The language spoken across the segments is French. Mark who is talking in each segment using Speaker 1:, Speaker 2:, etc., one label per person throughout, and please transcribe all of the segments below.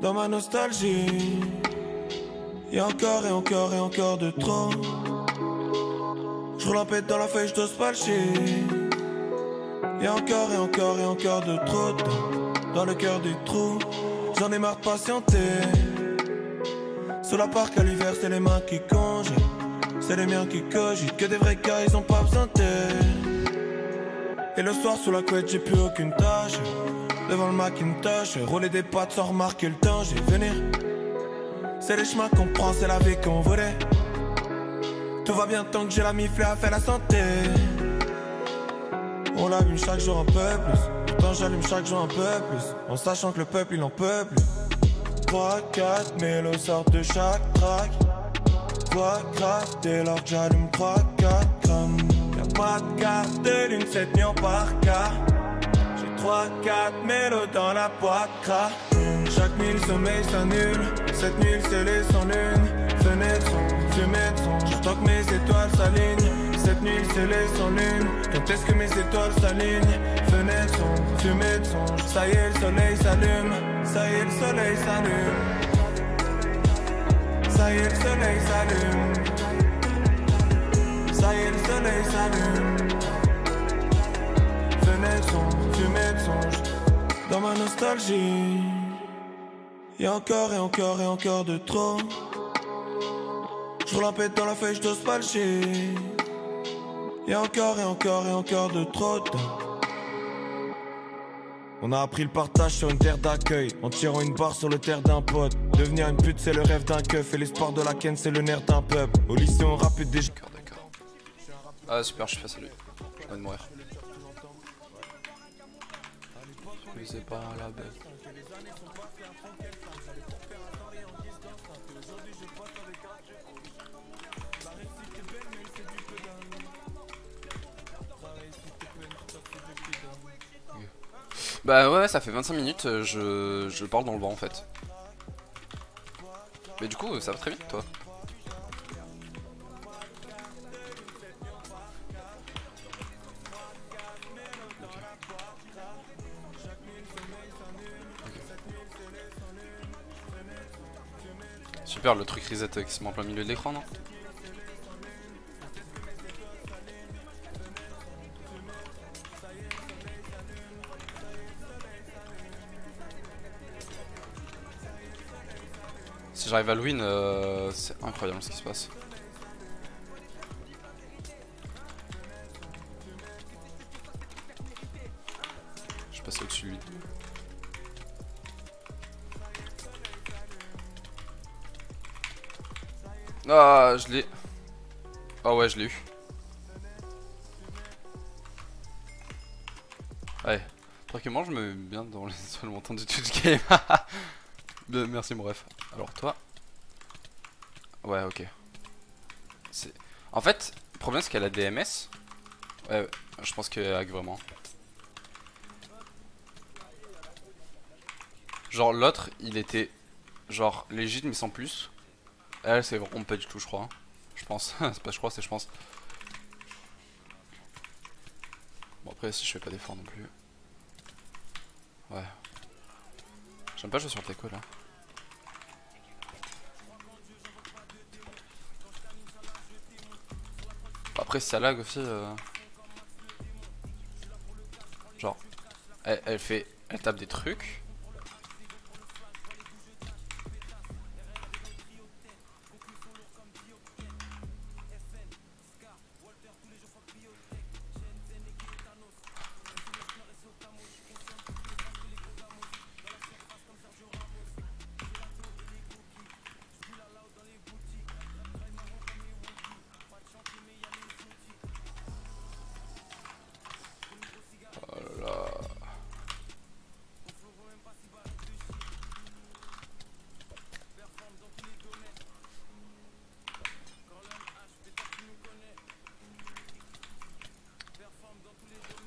Speaker 1: Dans ma nostalgie, y encore et encore et encore de trop. Je dans la feuille, je pas. Y a encore et encore et encore de trop dans, le cœur du trou. J'en ai marre de patienter. Sous la parc à l'hiver, c'est les mains qui congent. C'est les miens qui cogitent. Que des vrais gars, ils ont pas besoin Et le soir, sous la couette, j'ai plus aucune tâche. Devant le Macintosh, rouler des pattes sans remarquer le temps, j'ai venir. C'est les chemins qu'on prend, c'est la vie qu'on voulait. Tout va bien tant que j'ai la mifle à faire la santé. On l'allume chaque jour un peu plus. Pourtant j'allume chaque jour un peu plus. En sachant que le peuple il en peut plus. 3, 4 mélos sortent de chaque track. Quoi grave dès lors que j'allume 3, 4 grammes. Pas de carte de lune cette nuit en par cas. J'ai 3, 4 mélos dans la boîte gras. Chaque mille sommeil s'annule. Cette nuit le ciel est sans lune. Fenêtre fumée son. J'entends que mes étoiles s'alignent. Cette nuit le ciel est sans lune. Quand est-ce que mes étoiles s'alignent? Fenêtre fumée son. Ça y est, le soleil s'allume. Ça y est, le soleil s'allume. Ça y est, le soleil s'allume. Ça y est, le soleil s'allume. Fenêtre fumée de songe. Dans ma nostalgie. Y'a encore et encore et encore de trop. Je roule dans la feuille, j'dose pas le. Y'a encore et encore et encore de trop de On a appris le partage sur une terre d'accueil En tirant une barre sur le terre d'un pote Devenir une pute c'est le rêve d'un keuf Et l'espoir de la ken c'est le nerf d'un peuple Au lycée on rapide
Speaker 2: d'accord Ah super je suis face à lui Je viens de mourir Mais c'est pas la bête Bah ouais, ça fait 25 minutes, euh, je, je parle dans le vent en fait. Mais du coup, ça va très vite toi. Le truc reset qui se met en plein milieu de l'écran, non Si j'arrive à win, euh, c'est incroyable ce qui se passe. Je suis passé au-dessus de lui. Ah, je l'ai. Ah ouais, je l'ai eu. Ouais. Tranquillement, je me mets bien dans les seuls montants du Twitch game. Merci mon ref. Alors toi? Ouais ok. En fait, le problème c'est qu'elle a DMS. Ouais, je pense qu'elle hack vraiment. Genre l'autre il était genre légitime mais sans plus. Elle c'est vraiment pas du tout je crois. Je pense. c'est pas je crois c'est je pense. Bon après si je fais pas d'effort non plus. Ouais. J'aime pas jouer sur teco là. Après ça lag aussi. Euh... Genre, elle fait, elle tape des trucs.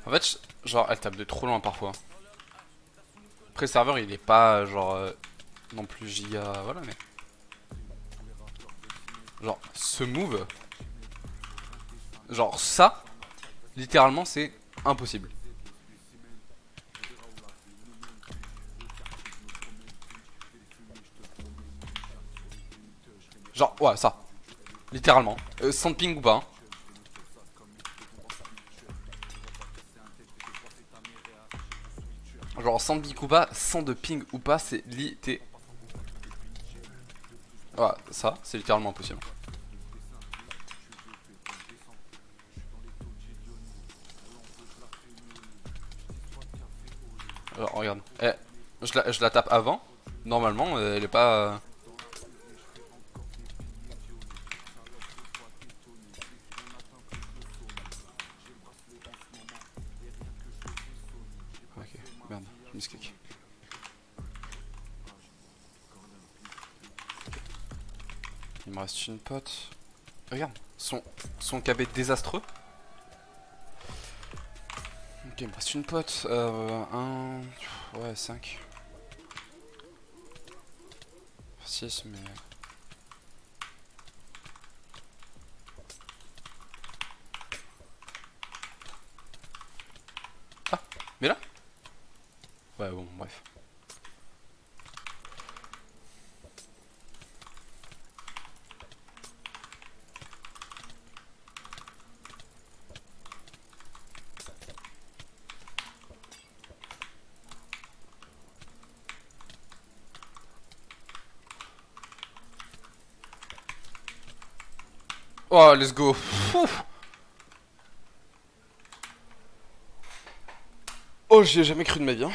Speaker 2: En fait, genre, elle tape de trop loin parfois. Après serveur, il est pas, genre, euh, non plus giga... Voilà, mais... Genre, ce move... Genre, ça, littéralement, c'est impossible. Genre, ouais, ça. Littéralement. Euh, sans ping ou pas, hein. Genre sans de ou pas, sans de ping ou pas, c'est litté. Ouais, ça, c'est littéralement impossible. Alors, regarde. Eh, je la, je la tape avant. Normalement, euh, elle est pas... Il me reste une pote. Regarde, son, son KB désastreux. Ok, il me reste une pote. Euh, un. Ouais, 5. 6, mais. Ah, mais là? Ouais, bon, bref. Oh, let's go. Oh, j'y ai jamais cru de ma vie. hein.